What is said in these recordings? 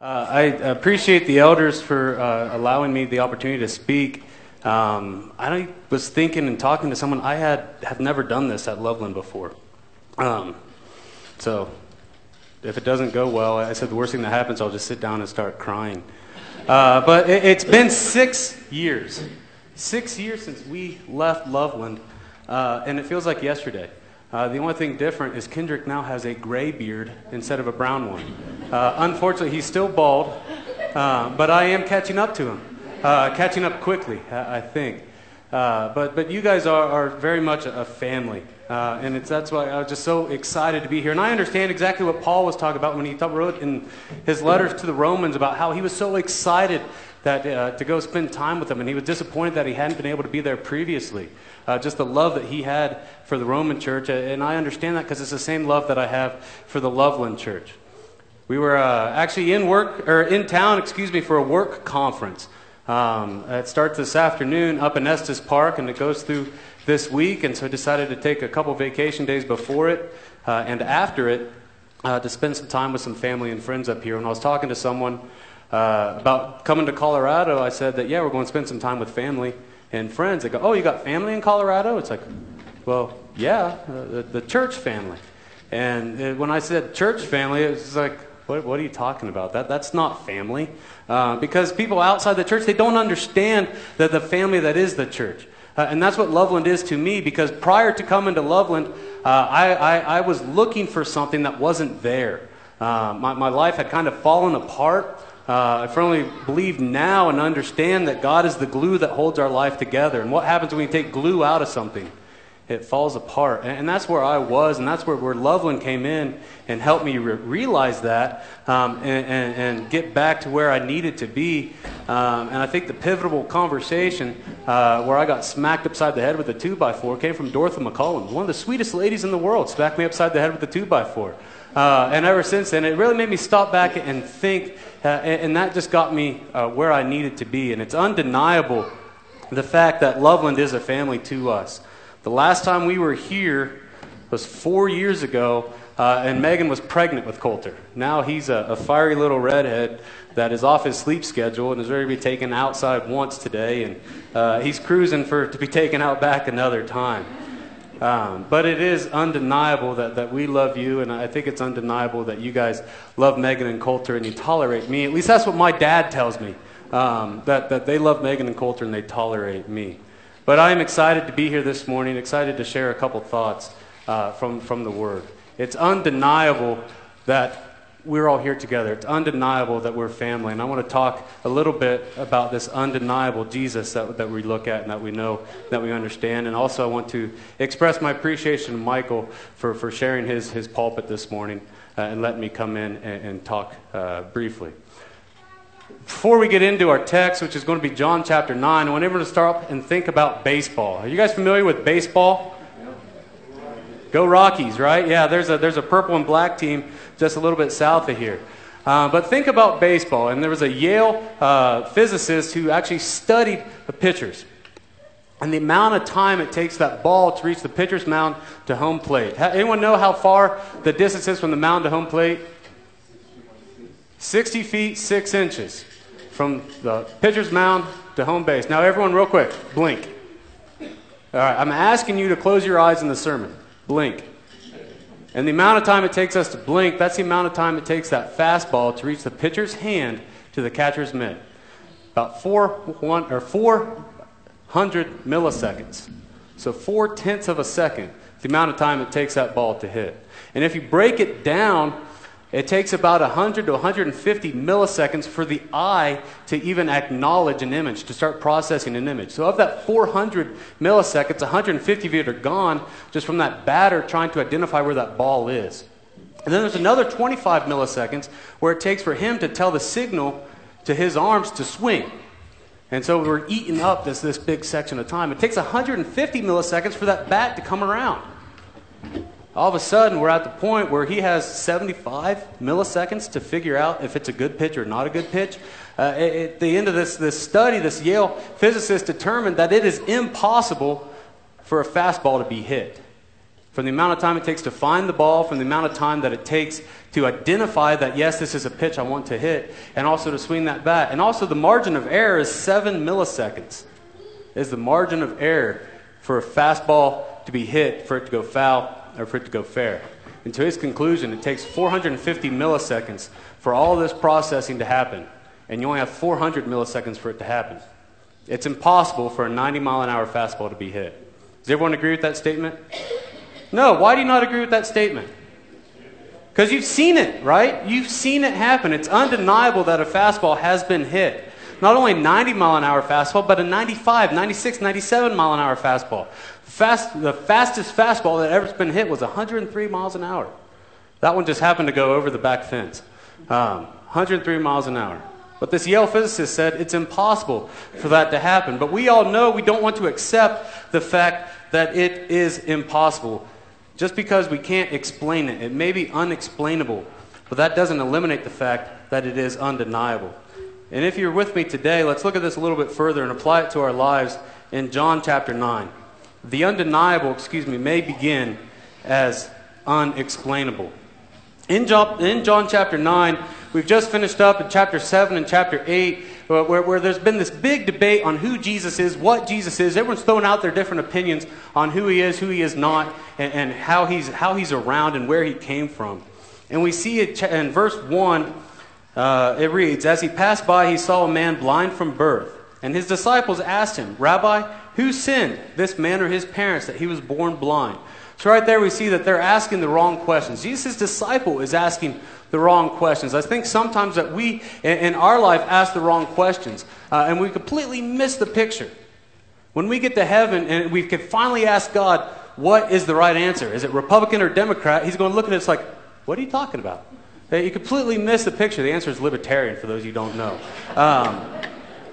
Uh, I appreciate the elders for uh, allowing me the opportunity to speak. Um, I was thinking and talking to someone. I had have never done this at Loveland before. Um, so, if it doesn't go well, I said the worst thing that happens, I'll just sit down and start crying. Uh, but it, has been six years, six years since we left Loveland, uh, and it feels like yesterday. Uh, the only thing different is Kendrick now has a gray beard instead of a brown one. Uh, unfortunately, he's still bald, uh, but I am catching up to him. Uh, catching up quickly, I, I think. Uh, but, but you guys are, are very much a family. Uh, and it's, that's why I was just so excited to be here. And I understand exactly what Paul was talking about when he wrote in his letters to the Romans about how he was so excited that, uh, to go spend time with them. And he was disappointed that he hadn't been able to be there previously. Uh, just the love that he had for the Roman church. And I understand that because it's the same love that I have for the Loveland church. We were uh, actually in work, or in town, excuse me, for a work conference. Um, it starts this afternoon up in Estes Park, and it goes through this week. And so I decided to take a couple vacation days before it uh, and after it uh, to spend some time with some family and friends up here. When I was talking to someone uh, about coming to Colorado, I said that, yeah, we're going to spend some time with family and friends. They go, oh, you got family in Colorado? It's like, well, yeah, uh, the, the, church family. And uh, when I said church family, it was like, what, what are you talking about? That, that's not family. Uh, because people outside the church, they don't understand that the family that is the church. Uh, and that's what Loveland is to me because prior to coming to Loveland, uh, I, I, I, was looking for something that wasn't there. Uh, my, my life had kind of fallen apart. Uh, I firmly believe now and understand that God is the glue that holds our life together. And what happens when you take glue out of something? It falls apart. And, that's where I was, and that's where, where Loveland came in and helped me re- realize that um, and, and, and, get back to where I needed to be. Um, and I think the pivotal conversation uh, where I got smacked upside the head with a 2 by 4 came from Dorothy McCollum, one of the sweetest ladies in the world, smacked me upside the head with a 2 by 4 uh, and ever since then, it really made me stop back and think, uh, and, and, that just got me uh, where I needed to be. And it's undeniable the fact that Loveland is a family to us. The last time we were here was four years ago, uh, and Megan was pregnant with Coulter. Now he's a, a, fiery little redhead that is off his sleep schedule and is ready to be taken outside once today, and uh, he's cruising for to be taken out back another time. Um, but it is undeniable that, that we love you, and I think it's undeniable that you guys love Megan and Coulter and you tolerate me. At least that's what my dad tells me, um, that, that they love Megan and Coulter and they tolerate me. But I am excited to be here this morning, excited to share a couple thoughts uh, from, from the Word. It's undeniable that we're all here together. It's undeniable that we're family. And I want to talk a little bit about this undeniable Jesus that, that we look at and that we know, that we understand. And also, I want to express my appreciation to Michael for, for sharing his, his pulpit this morning uh, and letting me come in and, and talk uh, briefly. Before we get into our text, which is going to be John chapter 9, I want everyone to start and think about baseball. Are you guys familiar with baseball? Go Rockies, right? Yeah, there's a, there's a purple and black team just a little bit south of here. Uh, but think about baseball, and there was a Yale uh, physicist who actually studied the pitchers and the amount of time it takes that ball to reach the pitcher's mound to home plate. Anyone know how far the distance is from the mound to home plate? 60 feet, 6 inches from the pitcher's mound to home base. Now, everyone, real quick, blink. All right, I'm asking you to close your eyes in the sermon. Blink. And the amount of time it takes us to blink, that's the amount of time it takes that fastball to reach the pitcher's hand to the catcher's mitt. About four, one, or 400 milliseconds. So four tenths of a second, the amount of time it takes that ball to hit. And if you break it down it takes about 100 to 150 milliseconds for the eye to even acknowledge an image, to start processing an image. So, of that 400 milliseconds, 150 of it are gone just from that batter trying to identify where that ball is. And then there's another 25 milliseconds where it takes for him to tell the signal to his arms to swing. And so we're eating up this, this big section of time. It takes 150 milliseconds for that bat to come around all of a sudden we're at the point where he has 75 milliseconds to figure out if it's a good pitch or not a good pitch. Uh, at the end of this, this study, this Yale physicist determined that it is impossible for a fastball to be hit. from the amount of time it takes to find the ball, from the amount of time that it takes to identify that, yes, this is a pitch I want to hit, and also to swing that bat. And also, the margin of error is seven milliseconds, is the margin of error for a fastball to be hit, for it to go foul, or for it to go fair. And to his conclusion, it takes 450 milliseconds for all this processing to happen, and you only have 400 milliseconds for it to happen. It's impossible for a 90 mile an hour fastball to be hit. Does everyone agree with that statement? No. Why do you not agree with that statement? Because you've seen it, right? You've seen it happen. It's undeniable that a fastball has been hit. Not only 90 mile an hour fastball, but a 95, 96, 97 mile an hour fastball. Fast, the fastest fastball that ever has been hit was 103 miles an hour. That one just happened to go over the back fence. Um, 103 miles an hour. But this Yale physicist said it's impossible for that to happen. But we all know we don't want to accept the fact that it is impossible just because we can't explain it. It may be unexplainable, but that doesn't eliminate the fact that it is undeniable. And if you're with me today, let's look at this a little bit further and apply it to our lives in John chapter 9. The undeniable, excuse me, may begin as unexplainable. In John, in John chapter 9, we've just finished up in chapter 7 and chapter 8, where, where, there's been this big debate on who Jesus is, what Jesus is. Everyone's throwing out their different opinions on who he is, who he is not, and, and how, he's, how he's around and where he came from. And we see it in verse 1, uh, it reads As he passed by, he saw a man blind from birth. And his disciples asked him, Rabbi, who sinned, this man or his parents, that he was born blind? So, right there, we see that they're asking the wrong questions. Jesus' disciple is asking the wrong questions. I think sometimes that we, in our life, ask the wrong questions, uh, and we completely miss the picture. When we get to heaven and we can finally ask God, what is the right answer? Is it Republican or Democrat? He's going to look at us like, what are you talking about? You completely miss the picture. The answer is libertarian, for those you don't know. Um,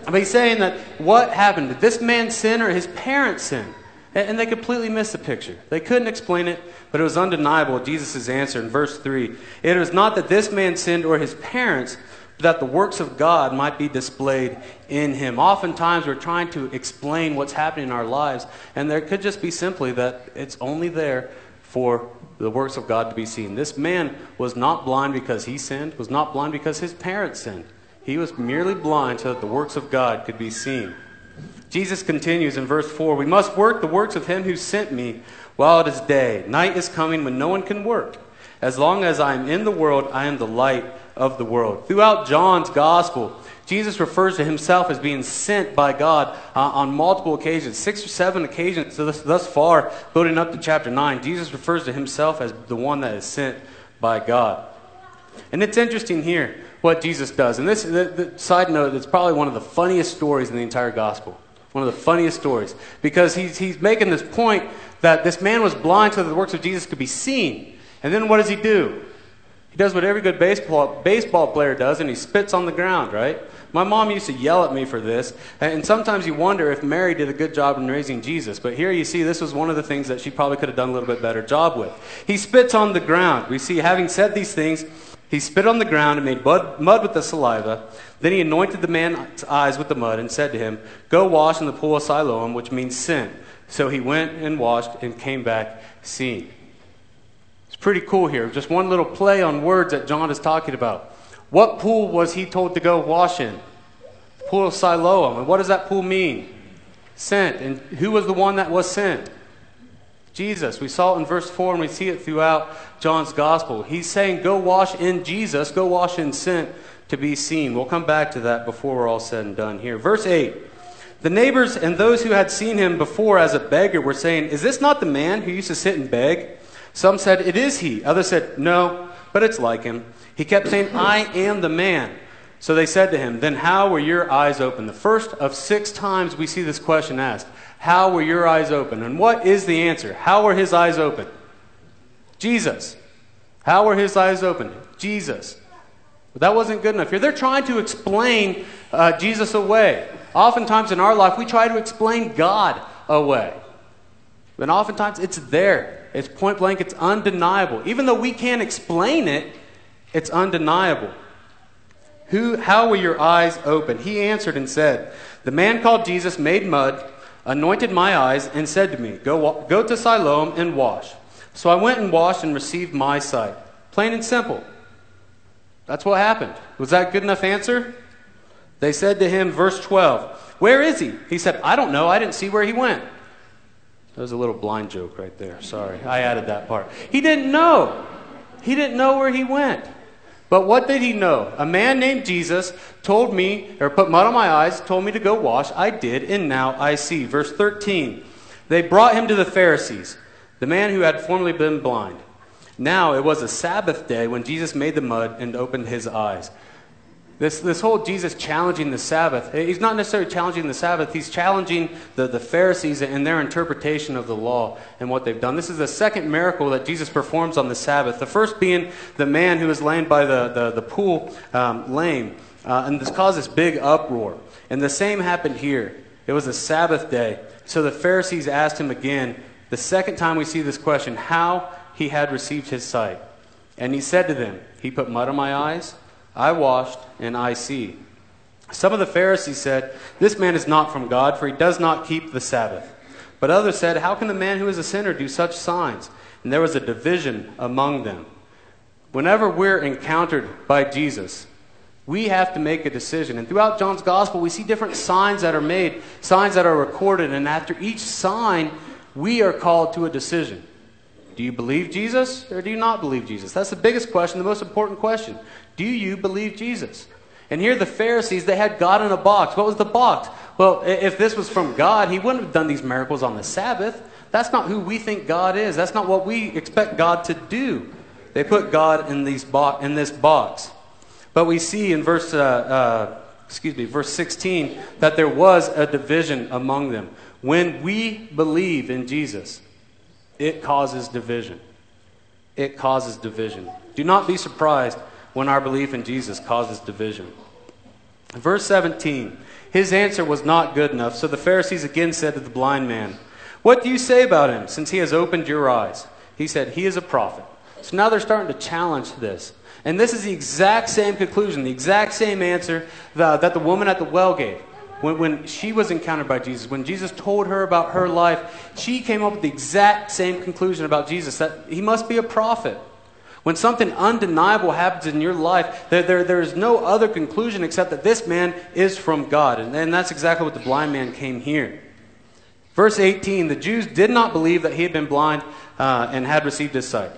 but he's saying that what happened? Did this man sin or his parents sin? And they completely missed the picture. They couldn't explain it, but it was undeniable Jesus' answer in verse 3. It was not that this man sinned or his parents, but that the works of God might be displayed in him. Oftentimes, we're trying to explain what's happening in our lives, and there could just be simply that it's only there for the works of God to be seen. This man was not blind because he sinned, was not blind because his parents sinned. He was merely blind so that the works of God could be seen. Jesus continues in verse 4 We must work the works of him who sent me while it is day. Night is coming when no one can work. As long as I am in the world, I am the light of the world. Throughout John's gospel, Jesus refers to himself as being sent by God uh, on multiple occasions, six or seven occasions thus, thus far, building up to chapter 9. Jesus refers to himself as the one that is sent by God. And it's interesting here what Jesus does. And this, the, the side note, it's probably one of the funniest stories in the entire gospel. One of the funniest stories. Because he's, he's making this point that this man was blind so that the works of Jesus could be seen. And then what does he do? He does what every good baseball, baseball player does, and he spits on the ground, right? My mom used to yell at me for this, and sometimes you wonder if Mary did a good job in raising Jesus. But here you see this was one of the things that she probably could have done a little bit better job with. He spits on the ground. We see, having said these things, he spit on the ground and made mud, with the saliva. Then he anointed the man's eyes with the mud and said to him, Go wash in the pool of Siloam, which means sin. So he went and washed and came back seeing. It's pretty cool here. Just one little play on words that John is talking about. What pool was he told to go wash in? Pool of Siloam. And what does that pool mean? Sent. And who was the one that was sent? Jesus. We saw it in verse 4 and we see it throughout John's gospel. He's saying, Go wash in Jesus, go wash in sent to be seen. We'll come back to that before we're all said and done here. Verse 8 The neighbors and those who had seen him before as a beggar were saying, Is this not the man who used to sit and beg? Some said, It is he. Others said, No, but it's like him. He kept saying, I am the man. So they said to him, Then how were your eyes open? The first of six times we see this question asked. How were your eyes open? And what is the answer? How were his eyes open? Jesus. How were his eyes open? Jesus. But that wasn't good enough here. They're trying to explain uh, Jesus away. Oftentimes in our life, we try to explain God away. And oftentimes it's there. It's point blank, it's undeniable. Even though we can't explain it, it's undeniable. Who, how were your eyes open? He answered and said, The man called Jesus made mud anointed my eyes, and said to me, Go, go to Siloam and wash. So I went and washed and received my sight. Plain and simple. That's what happened. Was that good enough answer? They said to him, verse 12, Where is he? He said, I don't know. I didn't see where he went. That was a little blind joke right there. Sorry. I added that part. He didn't know. He didn't know where he went. But what did he know? A man named Jesus told me, or put mud on my eyes, told me to go wash. I did, and now I see. Verse 13. They brought him to the Pharisees, the man who had formerly been blind. Now it was a Sabbath day when Jesus made the mud and opened his eyes. This, this whole Jesus challenging the Sabbath, he's not necessarily challenging the Sabbath, he's challenging the, the Pharisees and their interpretation of the law and what they've done. This is the second miracle that Jesus performs on the Sabbath. The first being the man who was laying by the, the, the pool um, lame. Uh, and this caused this big uproar. And the same happened here. It was a Sabbath day. So the Pharisees asked him again, the second time we see this question, how he had received his sight. And he said to them, He put mud on my eyes I washed, and I see. Some of the Pharisees said, This man is not from God, for he does not keep the Sabbath. But others said, How can the man who is a sinner do such signs? And there was a division among them. Whenever we're encountered by Jesus, we have to make a decision. And throughout John's gospel, we see different signs that are made, signs that are recorded. And after each sign, we are called to a decision. Do you believe Jesus or do you not believe Jesus? That's the biggest question, the most important question. Do you believe Jesus? And here the Pharisees, they had God in a box. What was the box? Well, if this was from God, he wouldn't have done these miracles on the Sabbath. That's not who we think God is. That's not what we expect God to do. They put God in, these bo- in this box. But we see in verse, uh, uh, excuse me, verse 16 that there was a division among them. When we believe in Jesus, it causes division. It causes division. Do not be surprised when our belief in Jesus causes division. Verse 17 His answer was not good enough, so the Pharisees again said to the blind man, What do you say about him, since he has opened your eyes? He said, He is a prophet. So now they're starting to challenge this. And this is the exact same conclusion, the exact same answer that, the woman at the well gave. When, when she was encountered by Jesus, when Jesus told her about her life, she came up with the exact same conclusion about Jesus that he must be a prophet. When something undeniable happens in your life, there, there, there is no other conclusion except that this man is from God. And, and that's exactly what the blind man came here. Verse 18 the Jews did not believe that he had been blind uh, and had received his sight.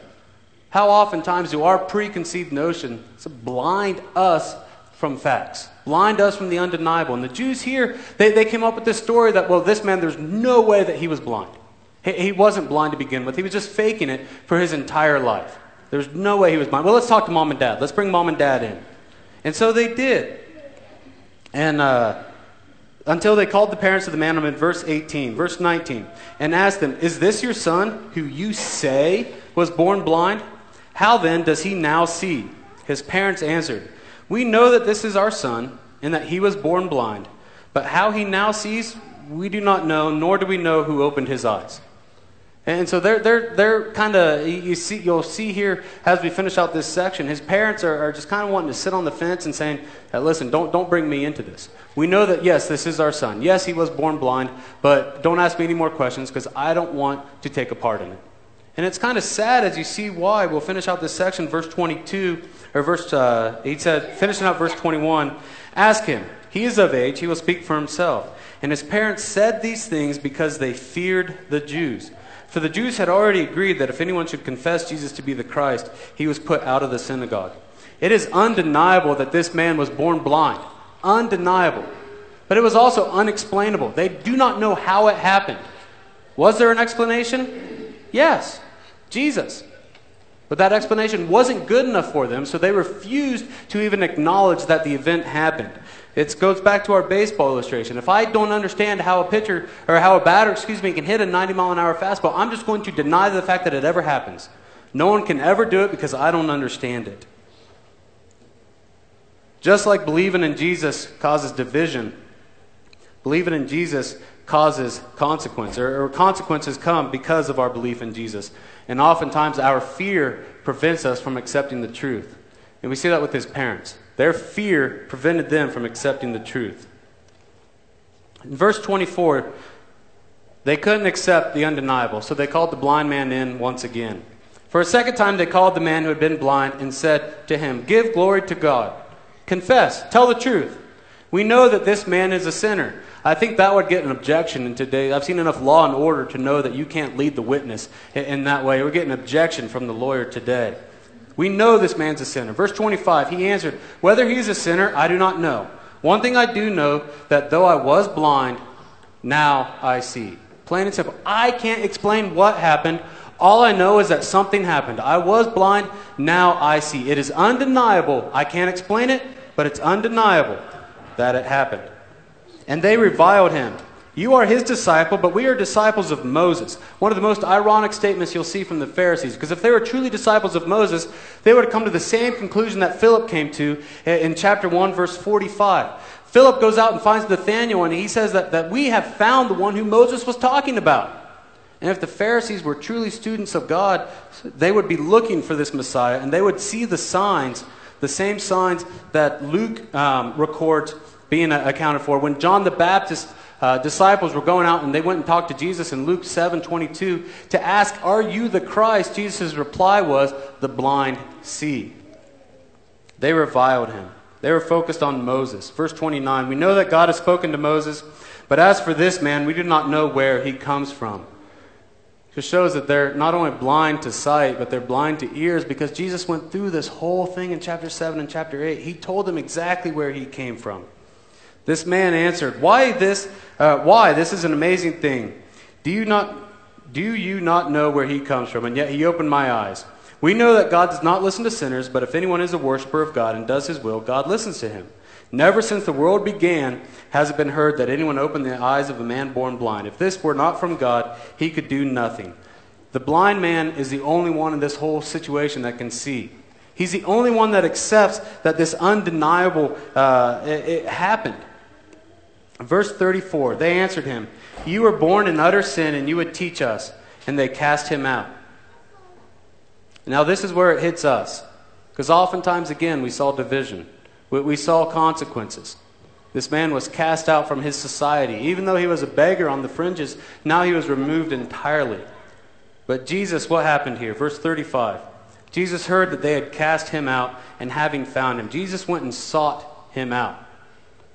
How oftentimes do our preconceived notions blind us from facts, blind us from the undeniable? And the Jews here, they, they came up with this story that, well, this man, there's no way that he was blind. He, he wasn't blind to begin with, he was just faking it for his entire life. There's no way he was blind. Well, let's talk to mom and dad. Let's bring mom and dad in. And so they did. And uh, until they called the parents of the man, I'm in verse 18, verse 19, and asked them, Is this your son who you say was born blind? How then does he now see? His parents answered, We know that this is our son, and that he was born blind. But how he now sees, we do not know, nor do we know who opened his eyes. And so they're, they're, they're kind of, you see, you'll see here as we finish out this section, his parents are, are just kind of wanting to sit on the fence and saying, hey, listen, don't, don't bring me into this. We know that, yes, this is our son. Yes, he was born blind, but don't ask me any more questions because I don't want to take a part in it. And it's kind of sad as you see why. We'll finish out this section, verse 22, or verse, uh, he said, finishing out verse 21, ask him. He is of age, he will speak for himself. And his parents said these things because they feared the Jews. For the Jews had already agreed that if anyone should confess Jesus to be the Christ, he was put out of the synagogue. It is undeniable that this man was born blind. Undeniable. But it was also unexplainable. They do not know how it happened. Was there an explanation? Yes. Jesus. But that explanation wasn't good enough for them, so they refused to even acknowledge that the event happened. It goes back to our baseball illustration. If I don't understand how a pitcher or how a batter, excuse me, can hit a 90 mile an hour fastball, I'm just going to deny the fact that it ever happens. No one can ever do it because I don't understand it. Just like believing in Jesus causes division, believing in Jesus causes consequence, or, or, consequences come because of our belief in Jesus. And oftentimes our fear prevents us from accepting the truth. And we see that with his parents. Their fear prevented them from accepting the truth. In verse 24, They couldn't accept the undeniable, so they called the blind man in once again. For a second time, they called the man who had been blind and said to him, Give glory to God. Confess, tell the truth. We know that this man is a sinner. I think that would get an objection in today. I've seen enough law and order to know that you can't lead the witness in that way. We're getting an objection from the lawyer today. We know this man's a sinner. Verse 25, he answered, Whether he's a sinner, I do not know. One thing I do know, that though I was blind, now I see. Plain and simple. I can't explain what happened. All I know is that something happened. I was blind, now I see. It is undeniable. I can't explain it, but it's undeniable that it happened. And they reviled him. You are his disciple, but we are disciples of Moses. One of the most ironic statements you'll see from the Pharisees, because if they were truly disciples of Moses, they would have come to the same conclusion that Philip came to in chapter 1, verse 45. Philip goes out and finds Nathanael, and he says that, that we have found the one who Moses was talking about. And if the Pharisees were truly students of God, they would be looking for this Messiah, and they would see the signs, the same signs that Luke um, records being accounted for. When John the Baptist uh, disciples were going out and they went and talked to Jesus in Luke 7 22 to ask, Are you the Christ? Jesus' reply was, The blind see. They reviled him. They were focused on Moses. Verse 29 We know that God has spoken to Moses, but as for this man, we do not know where he comes from. It shows that they're not only blind to sight, but they're blind to ears because Jesus went through this whole thing in chapter 7 and chapter 8. He told them exactly where he came from. This man answered, Why this? Uh, why? This is an amazing thing. Do you not do you not know where he comes from? And yet he opened my eyes. We know that God does not listen to sinners, but if anyone is a worshiper of God and does his will, God listens to him. Never since the world began has it been heard that anyone opened the eyes of a man born blind. If this were not from God, he could do nothing. The blind man is the only one in this whole situation that can see. He's the only one that accepts that this undeniable uh, it, it happened. Verse 34 They answered him, You were born in utter sin, and you would teach us. And they cast him out. Now, this is where it hits us. Because oftentimes, again, we saw division, we, saw consequences. This man was cast out from his society. Even though he was a beggar on the fringes, now he was removed entirely. But Jesus, what happened here? Verse 35. Jesus heard that they had cast him out, and having found him, Jesus went and sought him out.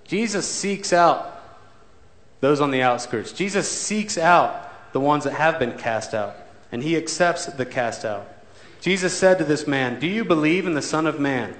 Jesus seeks out those on the outskirts. Jesus seeks out the ones that have been cast out, and he accepts the cast out. Jesus said to this man, Do you believe in the Son of Man?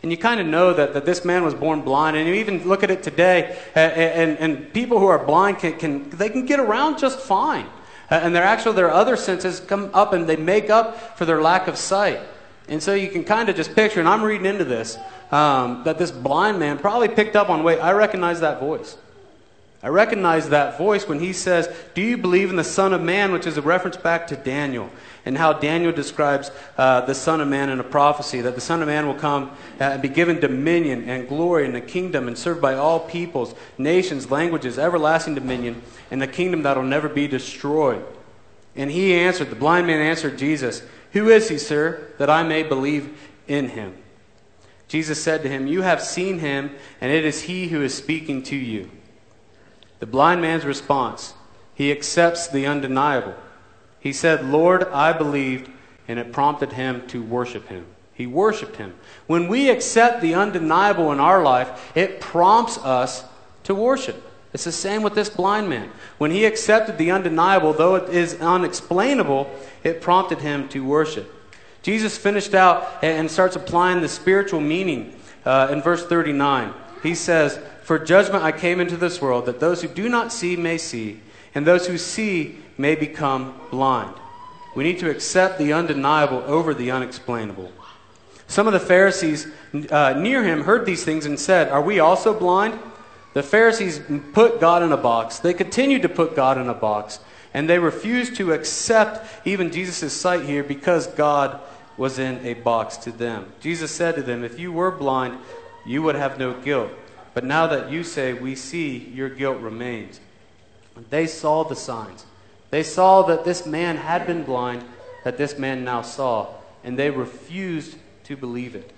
And you kind of know that, that this man was born blind. And you even look at it today, and, and, and people who are blind can, can, they can get around just fine. And their actual their other senses come up and they make up for their lack of sight. And so you can kind of just picture, and I'm reading into this, um, that this blind man probably picked up on, wait, I recognize that voice. I recognize that voice when he says, Do you believe in the Son of Man? which is a reference back to Daniel and how Daniel describes uh, the Son of Man in a prophecy that the Son of Man will come and be given dominion and glory and a kingdom and served by all peoples, nations, languages, everlasting dominion, and a kingdom that will never be destroyed. And he answered, the blind man answered Jesus, Who is he, sir, that I may believe in him? Jesus said to him, You have seen him, and it is he who is speaking to you. The blind man's response he accepts the undeniable. He said, Lord, I believed, and it prompted him to worship him. He worshiped him. When we accept the undeniable in our life, it prompts us to worship. It's the same with this blind man. When he accepted the undeniable, though it is unexplainable, it prompted him to worship. Jesus finished out and starts applying the spiritual meaning uh, in verse 39. He says, for judgment I came into this world, that those who do not see may see, and those who see may become blind. We need to accept the undeniable over the unexplainable. Some of the Pharisees uh, near him heard these things and said, Are we also blind? The Pharisees put God in a box. They continued to put God in a box. And they refused to accept even Jesus' sight here because God was in a box to them. Jesus said to them, If you were blind, you would have no guilt. But now that you say, We see, your guilt remains. They saw the signs. They saw that this man had been blind, that this man now saw, and they refused to believe it.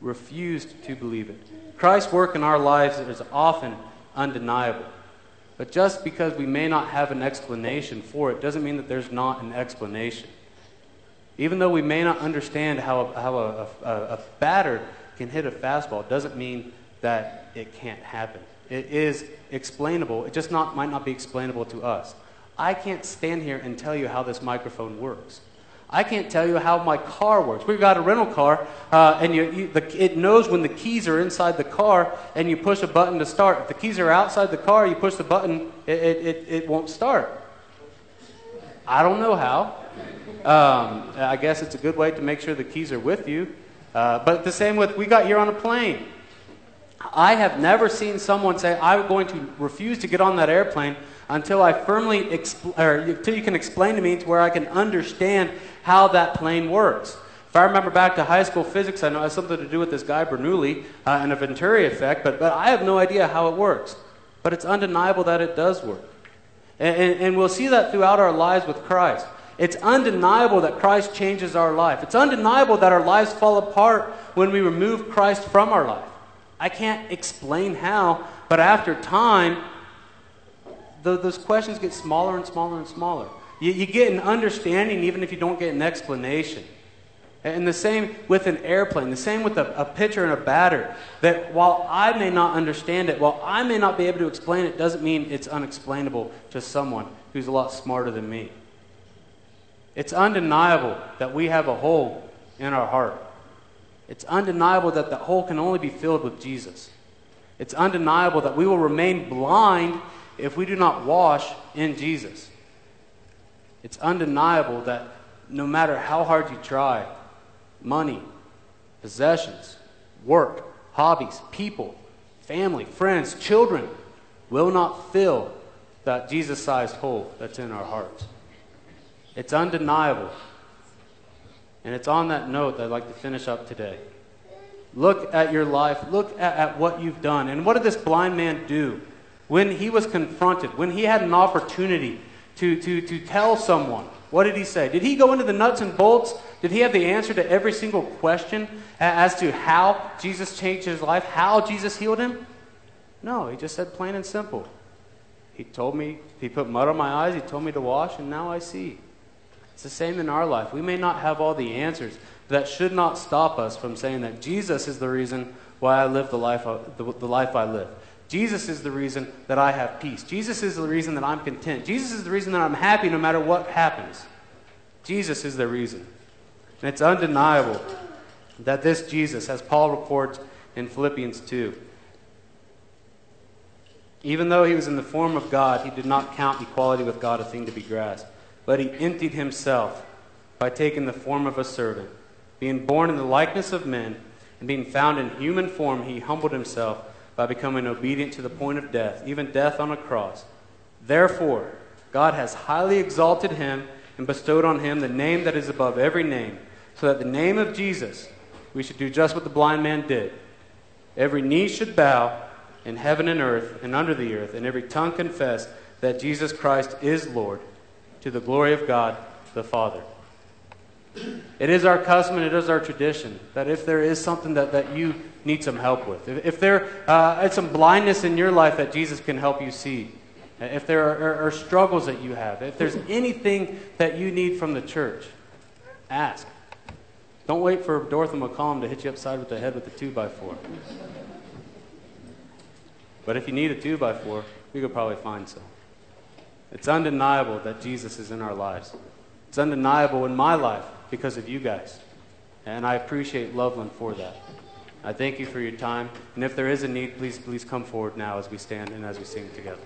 Refused to believe it. Christ's work in our lives is often undeniable. But just because we may not have an explanation for it doesn't mean that there's not an explanation. Even though we may not understand how, a, how a, a, a batter can hit a fastball, doesn't mean that it can't happen. It is explainable. It just not, might not be explainable to us. I can't stand here and tell you how this microphone works. I can't tell you how my car works. We've got a rental car, uh, and you, you, the, it knows when the keys are inside the car, and you push a button to start. If the keys are outside the car, you push the button, it, it, it, won't start. I don't know how. Um, I guess it's a good way to make sure the keys are with you. Uh, but the same with we got here on a plane. I have never seen someone say, I'm going to refuse to get on that airplane until I firmly, expl- or until you can explain to me to where I can understand how that plane works. If I remember back to high school physics, I know it has something to do with this guy Bernoulli uh, and a Venturi effect, but, but I have no idea how it works. But it's undeniable that it does work. And, and, and we'll see that throughout our lives with Christ. It's undeniable that Christ changes our life. It's undeniable that our lives fall apart when we remove Christ from our life. I can't explain how, but after time, the, those questions get smaller and smaller and smaller. You, you get an understanding even if you don't get an explanation. And the same with an airplane, the same with a, a pitcher and a batter. That while I may not understand it, while I may not be able to explain it, doesn't mean it's unexplainable to someone who's a lot smarter than me. It's undeniable that we have a hole in our heart. It's undeniable that the hole can only be filled with Jesus. It's undeniable that we will remain blind if we do not wash in Jesus. It's undeniable that no matter how hard you try, money, possessions, work, hobbies, people, family, friends, children will not fill that Jesus sized hole that's in our hearts. It's undeniable. And it's on that note that I'd like to finish up today. Look at your life. Look at, at, what you've done. And what did this blind man do? When he was confronted, when he had an opportunity to, to, to tell someone, what did he say? Did he go into the nuts and bolts? Did he have the answer to every single question as to how Jesus changed his life, how Jesus healed him? No, he just said plain and simple. He told me, he put mud on my eyes, he told me to wash, and now I see. It's the same in our life. We may not have all the answers, but that should not stop us from saying that Jesus is the reason why I live the life, the, the life I live. Jesus is the reason that I have peace. Jesus is the reason that I'm content. Jesus is the reason that I'm happy no matter what happens. Jesus is the reason. And it's undeniable that this Jesus, as Paul reports in Philippians 2, even though he was in the form of God, he did not count equality with God a thing to be grasped, but he emptied himself by taking the form of a servant. Being born in the likeness of men, and being found in human form, he humbled himself by becoming obedient to the point of death, even death on a cross. Therefore, God has highly exalted him and bestowed on him the name that is above every name, so that the name of Jesus, we should do just what the blind man did. Every knee should bow in heaven and earth and under the earth, and every tongue confess that Jesus Christ is Lord, to the glory of God the Father. It is our custom and it is our tradition that if there is something that, that you need some help with, if, if there uh, is some blindness in your life that Jesus can help you see, if there are, are, are struggles that you have, if there's anything that you need from the church, ask. Don't wait for Dorothy McCollum to hit you upside with the head with a 2 by 4 But if you need a 2 by 4 we could probably find some. It's undeniable that Jesus is in our lives. It's undeniable in my life because of you guys. And I appreciate Loveland for that. I thank you for your time. And if there is a need, please, please come forward now as we stand and as we sing together.